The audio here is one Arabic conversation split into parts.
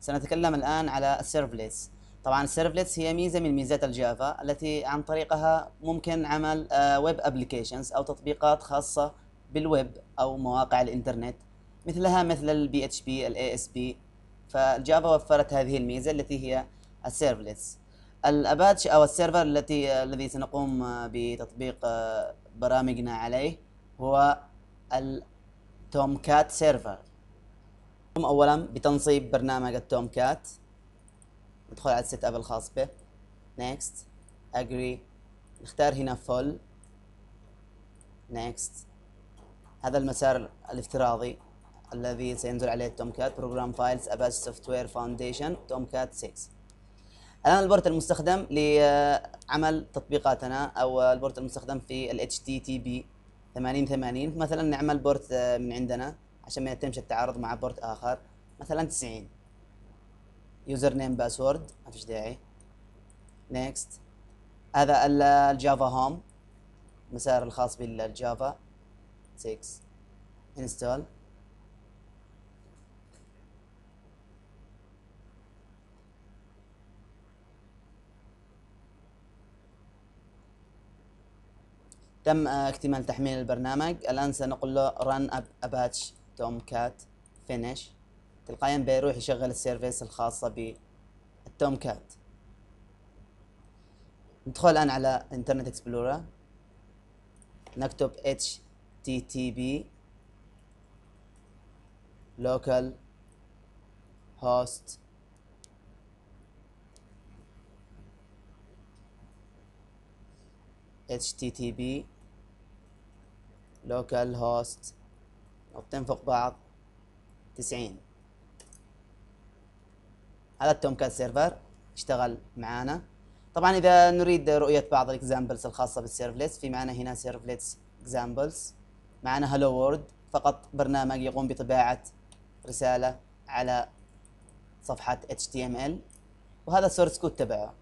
سنتكلم الآن على ال servlets طبعا ال servlets هي ميزة من ميزات الجافا التي عن طريقها ممكن عمل web applications أو تطبيقات خاصة بالويب أو مواقع الإنترنت مثلها مثل ال PHP ال ASP فالجافا وفرت هذه الميزة التي هي ال servlets ال Apache أو ال server التي الذي سنقوم بتطبيق برامجنا عليه هو ال Tomcat server اولا بتنصيب برنامج ال Tomcat. ندخل على ال setup الخاص به. next اجري نختار هنا full next هذا المسار الافتراضي الذي سينزل عليه ال Tomcat. program files Apache Software Foundation Tomcat 6 الآن ال port المستخدم لعمل تطبيقاتنا أو ال port المستخدم في ال HTTP 8080 مثلا نعمل port من عندنا. عشان ما يتمش التعارض مع port آخر. مثلا 90 username password ما فيش داعي. next هذا الجافا home مسار الخاص بالجافا 6 install تم اكتمال تحميل البرنامج. الآن سنقول له run apache. Tomcat finish تلقائيا بيروح يشغل ال service الخاصة بال Tomcat. ندخل الآن على Internet Explorer نكتب http localhost. Http localhost. نقطتين فوق بعض تسعين. هذا ال Tomcat server اشتغل معانا. طبعا إذا نريد رؤية بعض ال examples الخاصة بال servlets في معنا هنا servlets examples معنا hello world فقط برنامج يقوم بطباعة رسالة على صفحة HTML. وهذا ال source code تبعه.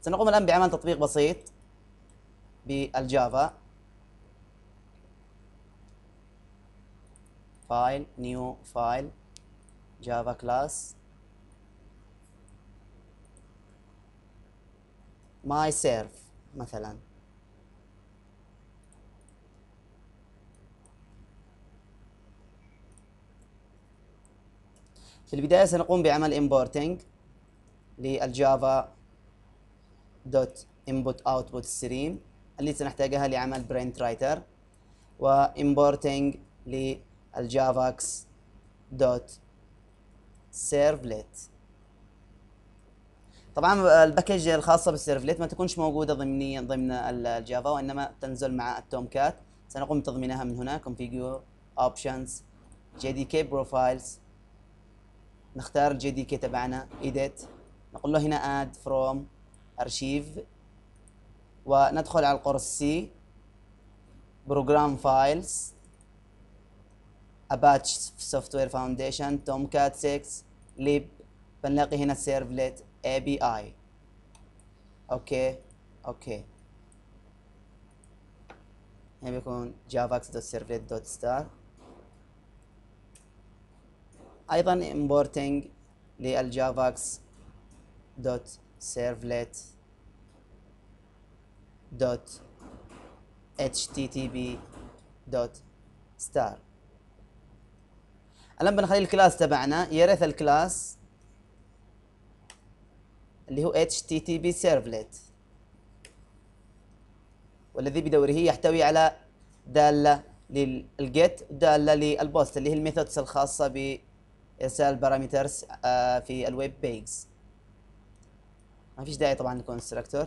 سنقوم الآن بعمل تطبيق بسيط بالجافا. file new file Java class my serv مثلا. في البداية سنقوم بعمل importing للجافا dot input output stream اللي سنحتاجها لعمل print writer و importing لل javax dot servlet طبعا ال package الخاصة بال servlet ما تكونش موجودة ضمنيا ضمن الجافا وإنما تنزل مع ال Tomcat. سنقوم بتضمينها من هنا configure options jdk profiles. نختار ال JDK تبعنا edit. نقول له هنا add from archive. وندخل على القرص سي program files Apache Software Foundation Tomcat 6 lib بنلاقي هنا servlet API OK OK هنا بيكون javax dot servlet dot star أيضا importing لل javax dot servlet dot http dot star الآن بنخلي ال class تبعنا يرث ال class اللي هو http servlet. والذي بدوره يحتوي على دالة لل get ودالة لل post اللي هي ال methods الخاصة بإرسال parameters آه، في ال web pages ما فيش داعي طبعا لل constructor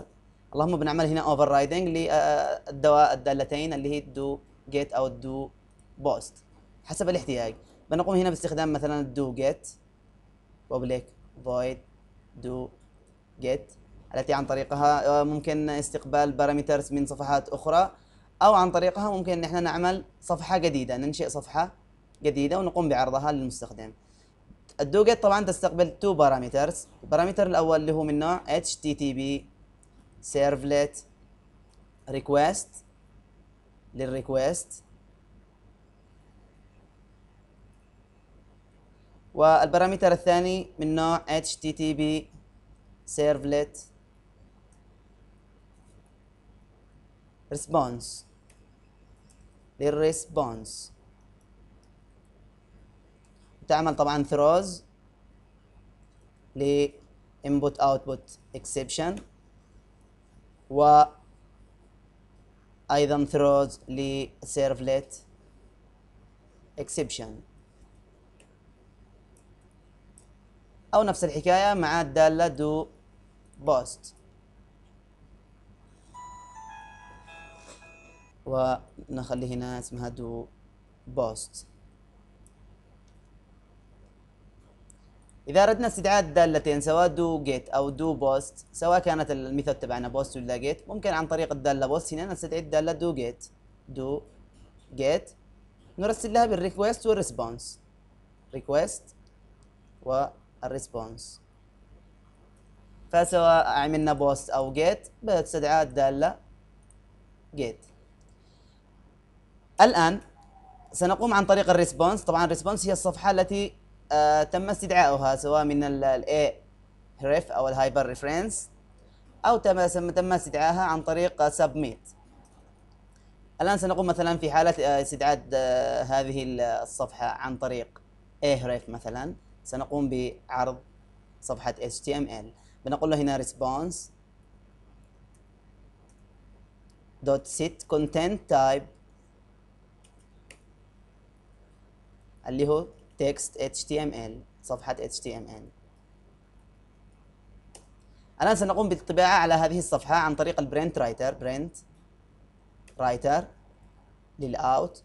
اللهم بنعمل هنا overriding للدواء الدالتين اللي هي do get أو do post حسب الاحتياج. بنقوم هنا باستخدام مثلا do get public void do get التي عن طريقها آه، ممكن استقبال parameters من صفحات أخرى أو عن طريقها ممكن ان إحنا نعمل صفحة جديدة ننشئ صفحة جديدة ونقوم بعرضها للمستخدم. ال do get طبعا تستقبل two parameters ال parameter الأول اللي هو من نوع http servlet request لل request وال parameter الثاني من نوع HTTP Servlet Response لل response تعمل طبعا throws ل input output exception و أيضا throws ل servlet exception أو نفس الحكاية مع الداله do post ونخلي هنا اسمها do post إذا أردنا استدعاء الدالتين سواء do get أو do post سواء كانت ال method تبعنا post ولا get ممكن عن طريق الدالة post. هنا نستدعي الدالة do get. do get. نرسل لها بال request وال response request وال response فسواء عملنا post أو get بتستدعى الداله get الآن سنقوم عن طريق ال response طبعا ال response هي الصفحة التي آه تم استدعاؤها سواء من ال ref أو ال hyper reference أو تم تم استدعائها عن طريق سبميت الآن سنقوم مثلا في حالة آه، استدعاء آه، هذه الصفحة عن طريق ريف مثلا. سنقوم بعرض صفحة html بنقول له هنا response dot set content type اللي هو text html صفحة html الآن سنقوم بالطباعة على هذه الصفحة عن طريق ال print writer print writer لل out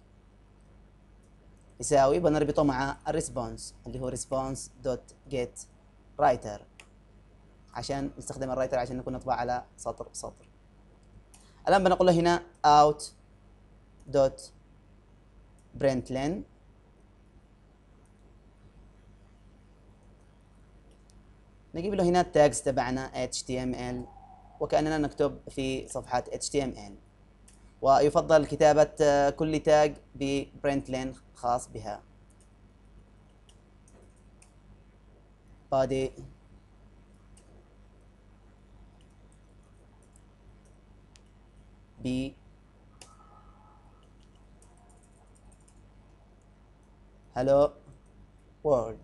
يساوي بنربطه مع ال response اللي هو response dot get writer عشان نستخدم ال writer عشان نكون نطبع على سطر سطر. الآن بنقول له هنا out dot println نجيب له هنا التاجز تبعنا HTML وكأننا نكتب في صفحة HTML. ويفضل كتابة آه، كل تاج ببرنتلين خاص بها. body b hello world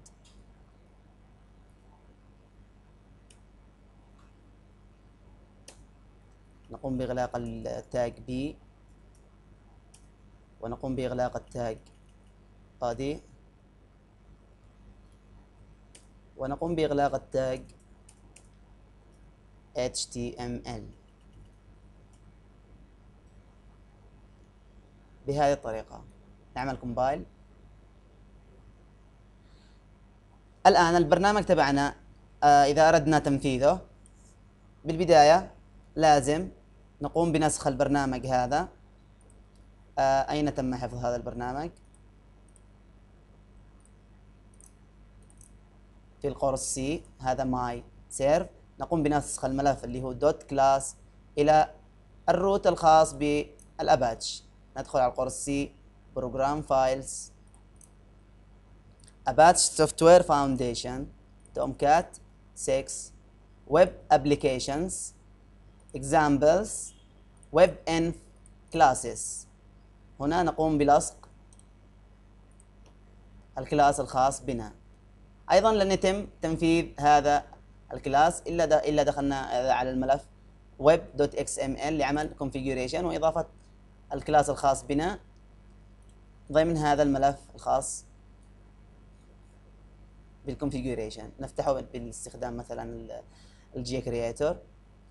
نقوم بإغلاق التاج B ونقوم بإغلاق التاج. body ونقوم بإغلاق التاج. HTML بهذه الطريقة نعمل كومبايل الآن البرنامج تبعنا آه إذا أردنا تنفيذه بالبداية لازم نقوم بنسخ البرنامج هذا. أين تم حفظ هذا البرنامج؟ في القرص C هذا my serv نقوم بنسخ الملف اللي هو dot class إلى ال root الخاص بالأباتش ندخل على القرص C program files Apache Software Foundation Tomcat 6 web applications examples web inf classes. هنا نقوم بلصق ال class الخاص بنا. أيضا لن يتم تنفيذ هذا ال class إلا إلا دخلنا على الملف web.xml لعمل configuration وإضافة ال class الخاص بنا. ضمن هذا الملف الخاص بال configuration نفتحه باستخدام مثلا ال JCreator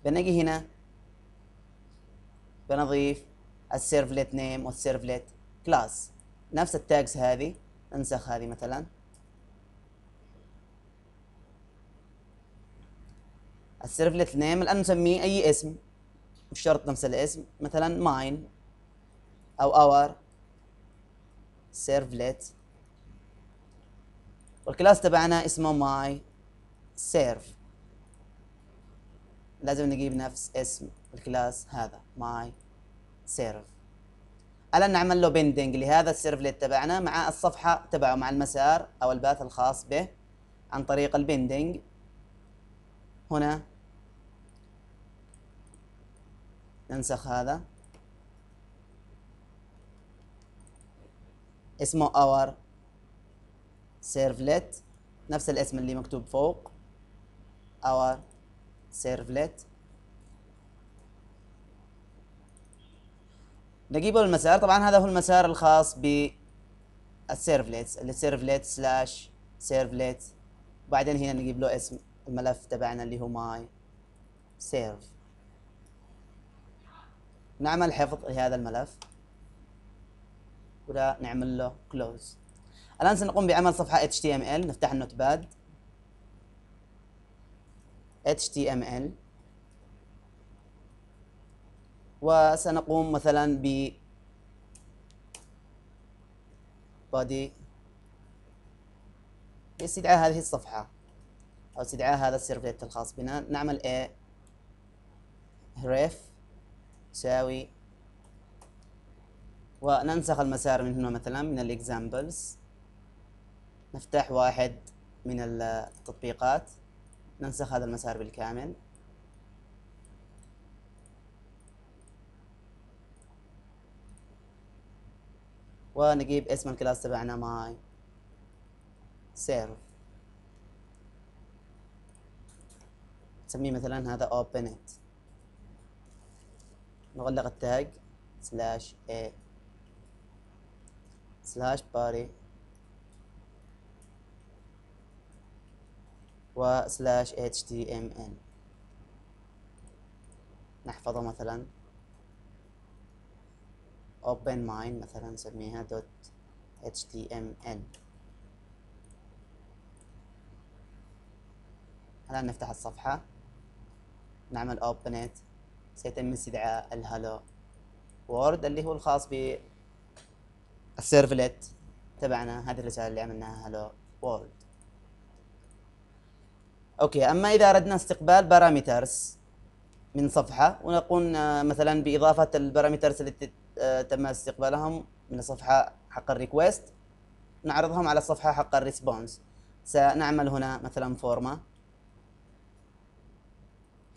بنجي هنا بنضيف ال servlet name وال servlet class نفس ال tags هذه ننسخ هذه مثلا. ال servlet name الآن نسميه أي اسم. مش شرط نفس الاسم مثلا mine أو our servlet وال class تبعنا اسمه my serv لازم نجيب نفس اسم ال class هذا my serv. الان نعمل له binding لهذا ال servlet تبعنا مع الصفحة تبعه مع المسار أو ال path الخاص به عن طريق ال binding هنا. ننسخ هذا. اسمه our servlet نفس الاسم اللي مكتوب فوق. our servlet نجيبه المسار. طبعا هذا هو المسار الخاص بال servlets اللي servlet slash servlet وبعدين هنا نجيب له اسم الملف تبعنا اللي هو my serv نعمل حفظ لهذا الملف. ولا نعمل له close الآن سنقوم بعمل صفحة HTML نفتح ال Notepad. HTML وسنقوم مثلا ب body باستدعاء هذه الصفحة أو استدعاء هذا ال servlet الخاص بنا نعمل a ref يساوي وننسخ المسار من هنا مثلا من ال examples نفتح واحد من التطبيقات. ننسخ هذا المسار بالكامل. ونجيب اسم ال class تبعنا my. serv. نسميه مثلا هذا open it. نغلق ال tag slash a. slash body و slash html نحفظه مثلا. Open mine مثلا نسميها dot html الآن نفتح الصفحة نعمل open it سيتم استدعاء ال hello world اللي هو الخاص ب ال servlet تبعنا هذه الرسالة اللي عملناها hello world okay أما إذا أردنا استقبال parameters من صفحة ونقوم مثلا بإضافة ال parameters التي تم استقبالهم من الصفحة حق ال request نعرضهم على الصفحة حق ال response. سنعمل هنا مثلا فورمة.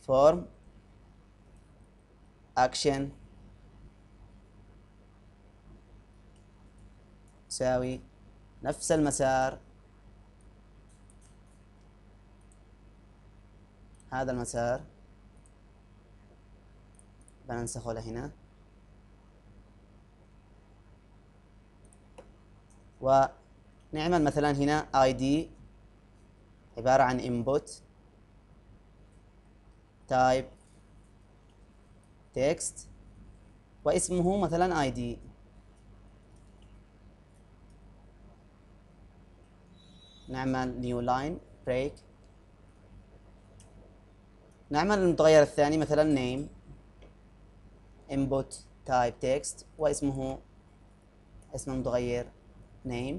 form. action. تساوي نفس المسار. هذا المسار. بننسخه لهنا. ونعمل مثلا هنا id عبارة عن input type text واسمه مثلا id نعمل new line break. نعمل المتغير الثاني مثلا name input type text واسمه اسم المتغير. Name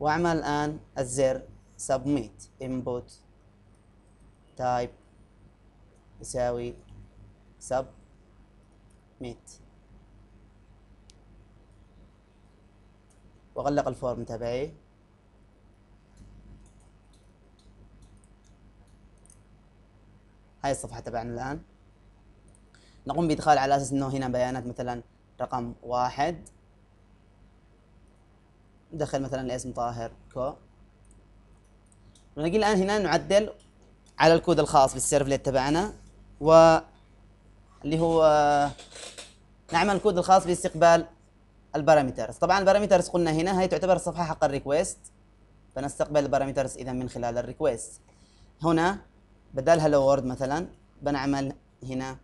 واعمل الآن الزر submit input type يساوي submit واغلق الفورم تبعي. هاي الصفحة تبعنا الآن. نقوم بإدخال على أساس أنه هنا بيانات مثلا رقم واحد. ندخل مثلا الاسم طاهر كو. ونجي الآن هنا نعدل على الكود الخاص بال servlet تبعنا و اللي هو نعمل الكود الخاص باستقبال ال parameters. طبعا ال parameters قلنا هنا هي تعتبر الصفحه حق ال request فنستقبل ال parameters إذا من خلال ال request هنا بدل hello world مثلا بنعمل هنا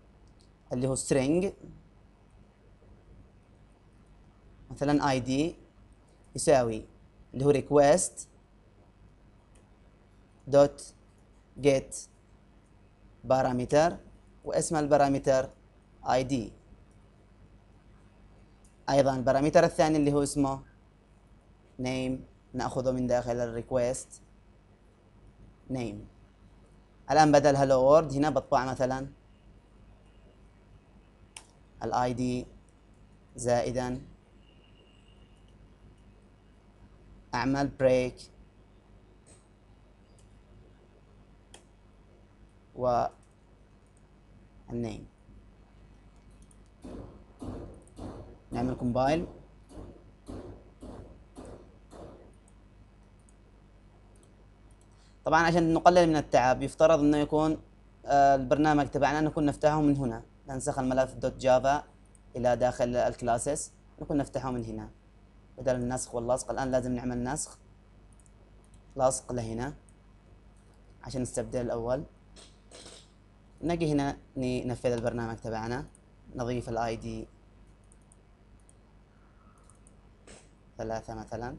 اللي هو string مثلا id يساوي اللي هو request dot get parameter واسم ال parameter id أيضا ال parameter الثاني اللي هو اسمه name نأخذه من داخل ال request name. الآن بدل hello world هنا بطبع مثلا الاي زائدا أعمل break و ال name نعمل compile طبعا عشان نقلل من التعب يفترض إنه يكون آه، البرنامج تبعنا نكون نفتحه من هنا. ننسخ الملف dot java إلى داخل ال classes نكون نفتحه من هنا. بدل النسخ واللصق. الآن لازم نعمل نسخ لصق لهنا عشان نستبدل الأول. نجي هنا ننفذ البرنامج تبعنا. نضيف ال ID ثلاثة مثلا.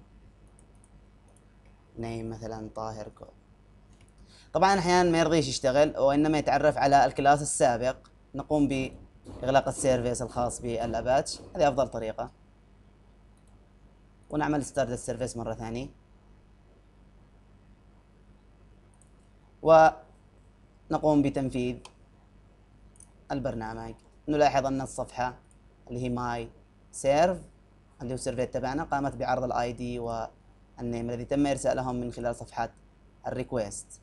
name مثلا طاهر كو. طبعا أحيانا ما يرضيش يشتغل وإنما يتعرف على ال class السابق. نقوم بإغلاق ال service الخاص بالأباتش. هذه أفضل طريقة. ونعمل start ال service مرة ثانية. ونقوم بتنفيذ البرنامج. نلاحظ أن الصفحة اللي هي my serv اللي هو ال servlet تبعنا قامت بعرض ال ID وال name الذي تم إرسالهم من خلال صفحة ال request